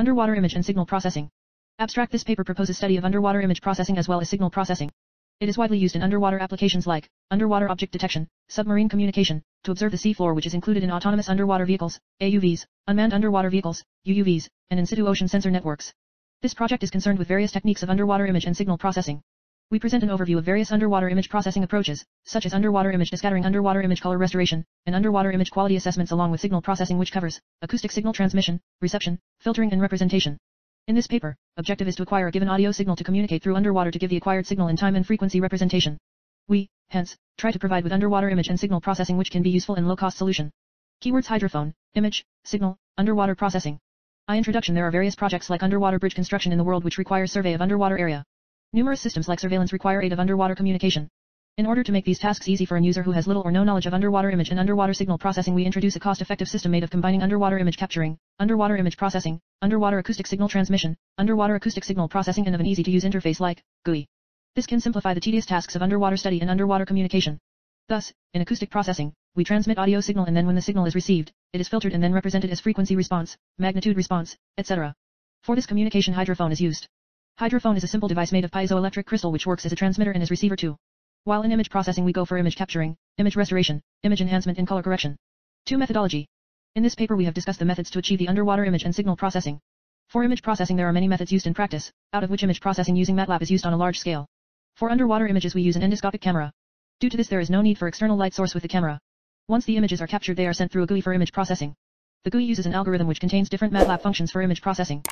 Underwater image and signal processing. Abstract This paper proposes study of underwater image processing as well as signal processing. It is widely used in underwater applications like underwater object detection, submarine communication, to observe the seafloor which is included in autonomous underwater vehicles, AUVs, unmanned underwater vehicles, UUVs, and in situ ocean sensor networks. This project is concerned with various techniques of underwater image and signal processing. We present an overview of various underwater image processing approaches, such as underwater image descattering, underwater image color restoration, and underwater image quality assessments along with signal processing which covers acoustic signal transmission, reception, filtering and representation. In this paper, objective is to acquire a given audio signal to communicate through underwater to give the acquired signal in time and frequency representation. We, hence, try to provide with underwater image and signal processing which can be useful in low-cost solution. Keywords hydrophone, image, signal, underwater processing. I introduction There are various projects like underwater bridge construction in the world which require survey of underwater area. Numerous systems like surveillance require aid of underwater communication. In order to make these tasks easy for an user who has little or no knowledge of underwater image and underwater signal processing we introduce a cost-effective system made of combining underwater image capturing, underwater image processing, underwater acoustic signal transmission, underwater acoustic signal processing and of an easy-to-use interface like GUI. This can simplify the tedious tasks of underwater study and underwater communication. Thus, in acoustic processing, we transmit audio signal and then when the signal is received, it is filtered and then represented as frequency response, magnitude response, etc. For this communication hydrophone is used. Hydrophone is a simple device made of piezoelectric crystal which works as a transmitter and as receiver too. While in image processing we go for image capturing, image restoration, image enhancement and color correction. 2. Methodology. In this paper we have discussed the methods to achieve the underwater image and signal processing. For image processing there are many methods used in practice, out of which image processing using MATLAB is used on a large scale. For underwater images we use an endoscopic camera. Due to this there is no need for external light source with the camera. Once the images are captured they are sent through a GUI for image processing. The GUI uses an algorithm which contains different MATLAB functions for image processing.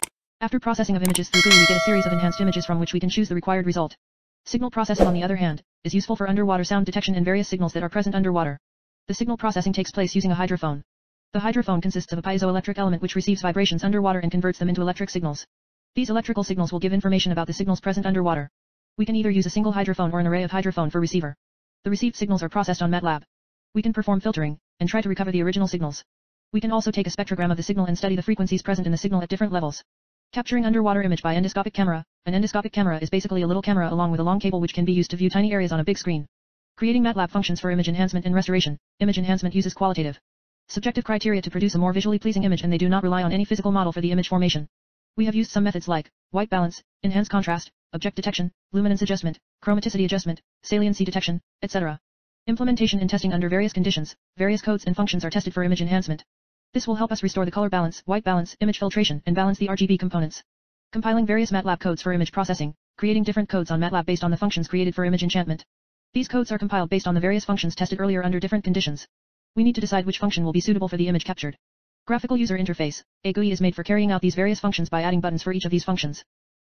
After processing of images through GUI we get a series of enhanced images from which we can choose the required result. Signal processing on the other hand, is useful for underwater sound detection and various signals that are present underwater. The signal processing takes place using a hydrophone. The hydrophone consists of a piezoelectric element which receives vibrations underwater and converts them into electric signals. These electrical signals will give information about the signals present underwater. We can either use a single hydrophone or an array of hydrophone for receiver. The received signals are processed on MATLAB. We can perform filtering, and try to recover the original signals. We can also take a spectrogram of the signal and study the frequencies present in the signal at different levels. Capturing underwater image by endoscopic camera. An endoscopic camera is basically a little camera along with a long cable which can be used to view tiny areas on a big screen. Creating MATLAB functions for image enhancement and restoration. Image enhancement uses qualitative, subjective criteria to produce a more visually pleasing image and they do not rely on any physical model for the image formation. We have used some methods like white balance, enhanced contrast, object detection, luminance adjustment, chromaticity adjustment, saliency detection, etc. Implementation and testing under various conditions, various codes and functions are tested for image enhancement. This will help us restore the color balance, white balance, image filtration, and balance the RGB components. Compiling various MATLAB codes for image processing, creating different codes on MATLAB based on the functions created for image enchantment. These codes are compiled based on the various functions tested earlier under different conditions. We need to decide which function will be suitable for the image captured. Graphical user interface. A GUI is made for carrying out these various functions by adding buttons for each of these functions.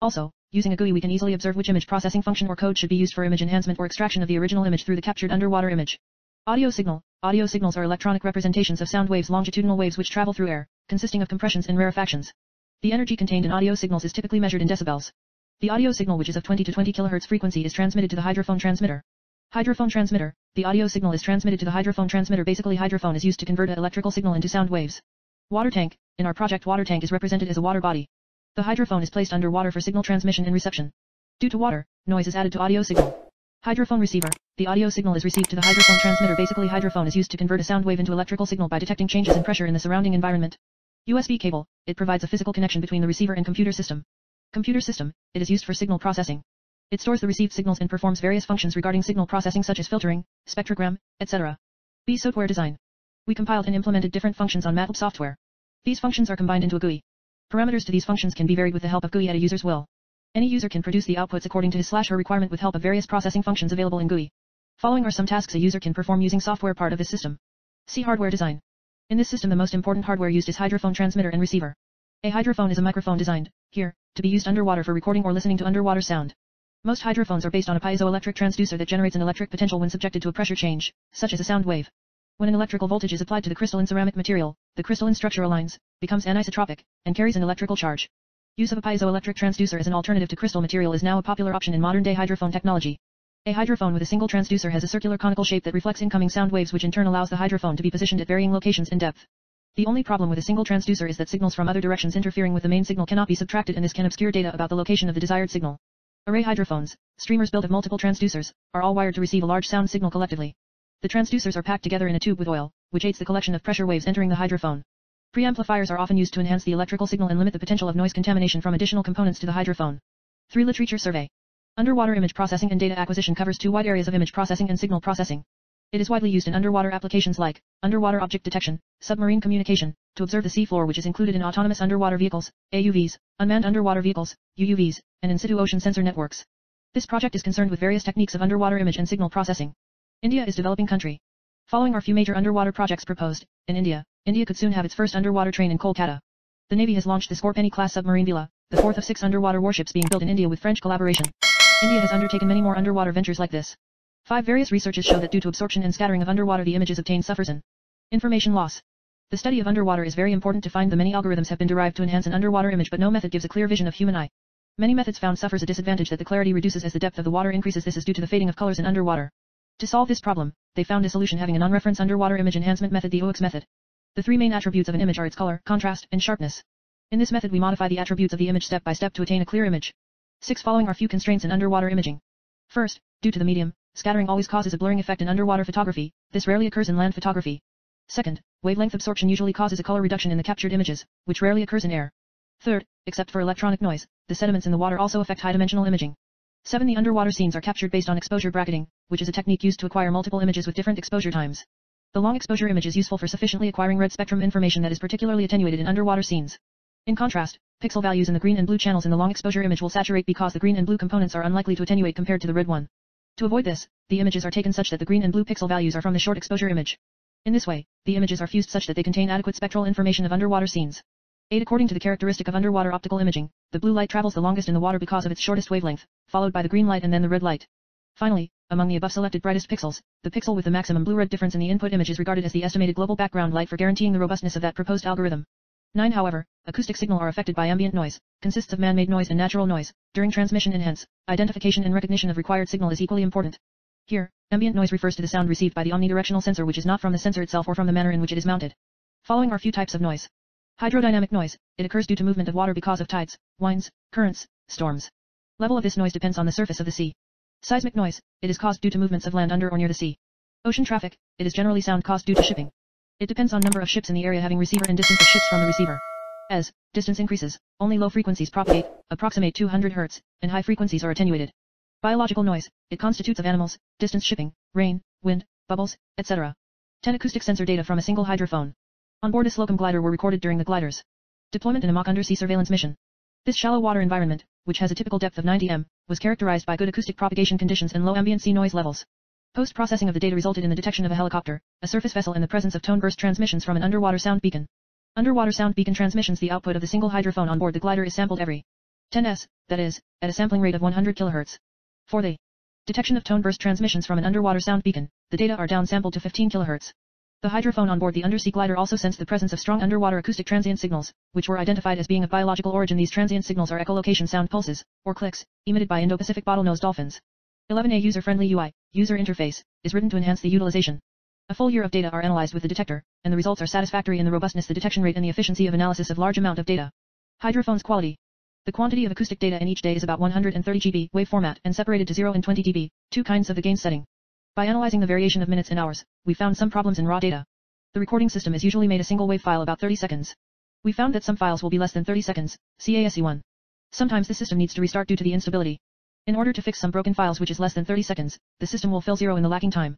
Also, using a GUI we can easily observe which image processing function or code should be used for image enhancement or extraction of the original image through the captured underwater image. Audio signal. Audio signals are electronic representations of sound waves longitudinal waves which travel through air, consisting of compressions and rarefactions. The energy contained in audio signals is typically measured in decibels. The audio signal which is of 20 to 20 kHz frequency is transmitted to the hydrophone transmitter. Hydrophone transmitter. The audio signal is transmitted to the hydrophone transmitter. Basically hydrophone is used to convert an electrical signal into sound waves. Water tank. In our project water tank is represented as a water body. The hydrophone is placed under water for signal transmission and reception. Due to water, noise is added to audio signal. Hydrophone receiver. The audio signal is received to the hydrophone transmitter. Basically hydrophone is used to convert a sound wave into electrical signal by detecting changes in pressure in the surrounding environment. USB cable. It provides a physical connection between the receiver and computer system. Computer system. It is used for signal processing. It stores the received signals and performs various functions regarding signal processing such as filtering, spectrogram, etc. B software design. We compiled and implemented different functions on MATLAB software. These functions are combined into a GUI. Parameters to these functions can be varied with the help of GUI at a user's will. Any user can produce the outputs according to his slash her requirement with help of various processing functions available in GUI. Following are some tasks a user can perform using software part of this system. See hardware design. In this system the most important hardware used is hydrophone transmitter and receiver. A hydrophone is a microphone designed, here, to be used underwater for recording or listening to underwater sound. Most hydrophones are based on a piezoelectric transducer that generates an electric potential when subjected to a pressure change, such as a sound wave. When an electrical voltage is applied to the crystalline ceramic material, the crystalline structure aligns, becomes anisotropic, and carries an electrical charge. Use of a piezoelectric transducer as an alternative to crystal material is now a popular option in modern-day hydrophone technology. A hydrophone with a single transducer has a circular conical shape that reflects incoming sound waves which in turn allows the hydrophone to be positioned at varying locations in depth. The only problem with a single transducer is that signals from other directions interfering with the main signal cannot be subtracted and this can obscure data about the location of the desired signal. Array hydrophones, streamers built of multiple transducers, are all wired to receive a large sound signal collectively. The transducers are packed together in a tube with oil, which aids the collection of pressure waves entering the hydrophone. Preamplifiers are often used to enhance the electrical signal and limit the potential of noise contamination from additional components to the hydrophone. 3 Literature Survey. Underwater image processing and data acquisition covers two wide areas of image processing and signal processing. It is widely used in underwater applications like underwater object detection, submarine communication, to observe the seafloor which is included in autonomous underwater vehicles, AUVs, unmanned underwater vehicles, UUVs, and in situ ocean sensor networks. This project is concerned with various techniques of underwater image and signal processing. India is developing country. Following are few major underwater projects proposed, in India, India could soon have its first underwater train in Kolkata. The Navy has launched the Scorpène-class submarine Vela, the fourth of six underwater warships being built in India with French collaboration. India has undertaken many more underwater ventures like this. Five various researches show that due to absorption and scattering of underwater the images obtained suffers in information loss. The study of underwater is very important to find the many algorithms have been derived to enhance an underwater image but no method gives a clear vision of human eye. Many methods found suffers a disadvantage that the clarity reduces as the depth of the water increases this is due to the fading of colors in underwater. To solve this problem, they found a solution having a non-reference underwater image enhancement method the OX method. The three main attributes of an image are its color, contrast, and sharpness. In this method we modify the attributes of the image step by step to attain a clear image. 6. Following are few constraints in underwater imaging. First, due to the medium, scattering always causes a blurring effect in underwater photography, this rarely occurs in land photography. Second, wavelength absorption usually causes a color reduction in the captured images, which rarely occurs in air. Third, except for electronic noise, the sediments in the water also affect high-dimensional imaging. 7. The underwater scenes are captured based on exposure bracketing, which is a technique used to acquire multiple images with different exposure times. The long exposure image is useful for sufficiently acquiring red spectrum information that is particularly attenuated in underwater scenes. In contrast, pixel values in the green and blue channels in the long exposure image will saturate because the green and blue components are unlikely to attenuate compared to the red one. To avoid this, the images are taken such that the green and blue pixel values are from the short exposure image. In this way, the images are fused such that they contain adequate spectral information of underwater scenes. 8. According to the characteristic of underwater optical imaging, the blue light travels the longest in the water because of its shortest wavelength, followed by the green light and then the red light. Finally, among the above selected brightest pixels, the pixel with the maximum blue-red difference in the input image is regarded as the estimated global background light for guaranteeing the robustness of that proposed algorithm. 9. However, acoustic signal are affected by ambient noise, consists of man-made noise and natural noise, during transmission and hence, identification and recognition of required signal is equally important. Here, ambient noise refers to the sound received by the omnidirectional sensor which is not from the sensor itself or from the manner in which it is mounted. Following are few types of noise. Hydrodynamic noise, it occurs due to movement of water because of tides, winds, currents, storms. Level of this noise depends on the surface of the sea. Seismic noise, it is caused due to movements of land under or near the sea. Ocean traffic, it is generally sound caused due to shipping. It depends on number of ships in the area having receiver and distance of ships from the receiver. As distance increases, only low frequencies propagate, approximate 200 Hz, and high frequencies are attenuated. Biological noise, it constitutes of animals, distance shipping, rain, wind, bubbles, etc. 10 acoustic sensor data from a single hydrophone. On board a Slocum glider were recorded during the glider's deployment in a mock undersea surveillance mission. This shallow water environment, which has a typical depth of 90 m, was characterized by good acoustic propagation conditions and low ambient sea noise levels. Post-processing of the data resulted in the detection of a helicopter, a surface vessel and the presence of tone burst transmissions from an underwater sound beacon. Underwater sound beacon transmissions the output of the single hydrophone on board the glider is sampled every 10s, that is, at a sampling rate of 100 kHz. For the detection of tone burst transmissions from an underwater sound beacon, the data are downsampled to 15 kHz. The hydrophone on board the undersea glider also sensed the presence of strong underwater acoustic transient signals, which were identified as being of biological origin. These transient signals are echolocation sound pulses, or clicks, emitted by Indo-Pacific bottlenose dolphins. 11A User-friendly UI, user interface, is written to enhance the utilization. A full year of data are analyzed with the detector, and the results are satisfactory in the robustness, the detection rate and the efficiency of analysis of large amount of data. Hydrophone's quality. The quantity of acoustic data in each day is about 130 GB wave format and separated to 0 and 20 dB, two kinds of the gain setting. By analyzing the variation of minutes and hours, we found some problems in raw data. The recording system is usually made a single wave file about 30 seconds. We found that some files will be less than 30 seconds, CASE1. Sometimes the system needs to restart due to the instability. In order to fix some broken files which is less than 30 seconds, the system will fill zero in the lacking time.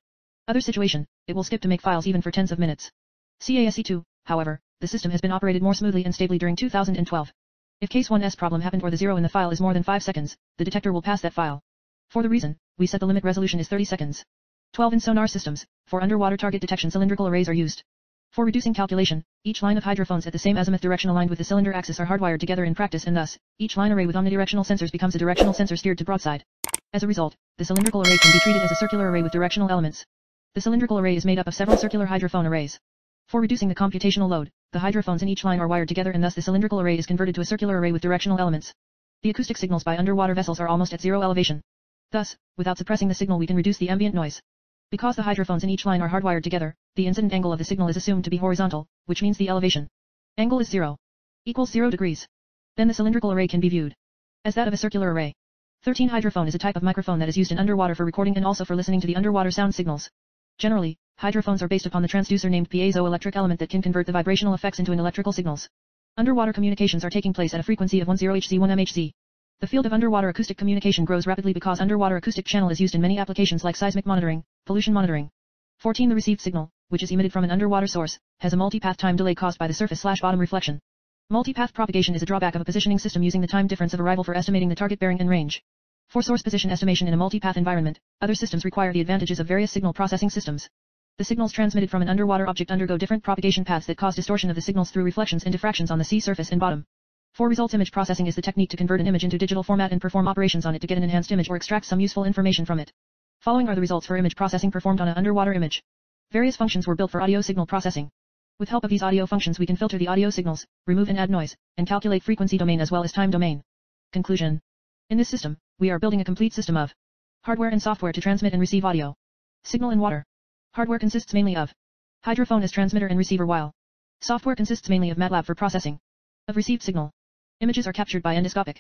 Other situation, it will skip to make files even for tens of minutes. CASE2, however, the system has been operated more smoothly and stably during 2012. If case 1's problem happened or the zero in the file is more than 5 seconds, the detector will pass that file. For the reason, we set the limit resolution is 30 seconds. 12 in sonar systems, for underwater target detection cylindrical arrays are used. For reducing calculation, each line of hydrophones at the same azimuth direction aligned with the cylinder axis are hardwired together in practice and thus, each line array with omnidirectional sensors becomes a directional sensor steered to broadside. As a result, the cylindrical array can be treated as a circular array with directional elements. The cylindrical array is made up of several circular hydrophone arrays. For reducing the computational load, the hydrophones in each line are wired together and thus the cylindrical array is converted to a circular array with directional elements. The acoustic signals by underwater vessels are almost at zero elevation. Thus, without suppressing the signal we can reduce the ambient noise. Because the hydrophones in each line are hardwired together, the incident angle of the signal is assumed to be horizontal, which means the elevation angle is 0 equals 0 degrees. Then the cylindrical array can be viewed as that of a circular array. 13 Hydrophone is a type of microphone that is used in underwater for recording and also for listening to the underwater sound signals. Generally, hydrophones are based upon the transducer named piezoelectric element that can convert the vibrational effects into an electrical signals. Underwater communications are taking place at a frequency of 10 Hz 1 MHz. The field of underwater acoustic communication grows rapidly because underwater acoustic channel is used in many applications like seismic monitoring, pollution monitoring. 14. The received signal, which is emitted from an underwater source, has a multipath time delay caused by the surface slash bottom reflection. Multipath propagation is a drawback of a positioning system using the time difference of arrival for estimating the target bearing and range. For source position estimation in a multipath environment, other systems require the advantages of various signal processing systems. The signals transmitted from an underwater object undergo different propagation paths that cause distortion of the signals through reflections and diffractions on the sea surface and bottom. For results image processing is the technique to convert an image into digital format and perform operations on it to get an enhanced image or extract some useful information from it. Following are the results for image processing performed on an underwater image. Various functions were built for audio signal processing. With help of these audio functions we can filter the audio signals, remove and add noise, and calculate frequency domain as well as time domain. Conclusion. In this system, we are building a complete system of hardware and software to transmit and receive audio. Signal and water. Hardware consists mainly of hydrophone as transmitter and receiver while software consists mainly of MATLAB for processing of received signal. Images are captured by endoscopic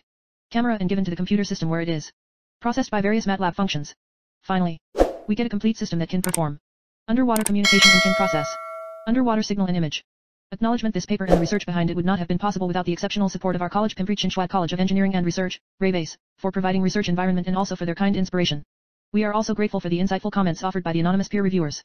camera and given to the computer system where it is processed by various MATLAB functions. Finally, we get a complete system that can perform underwater communication and can process underwater signal and image. Acknowledgement This paper and the research behind it would not have been possible without the exceptional support of our college Pimpri Chinchwad College of Engineering and Research, Ravet, for providing research environment and also for their kind inspiration. We are also grateful for the insightful comments offered by the anonymous peer reviewers.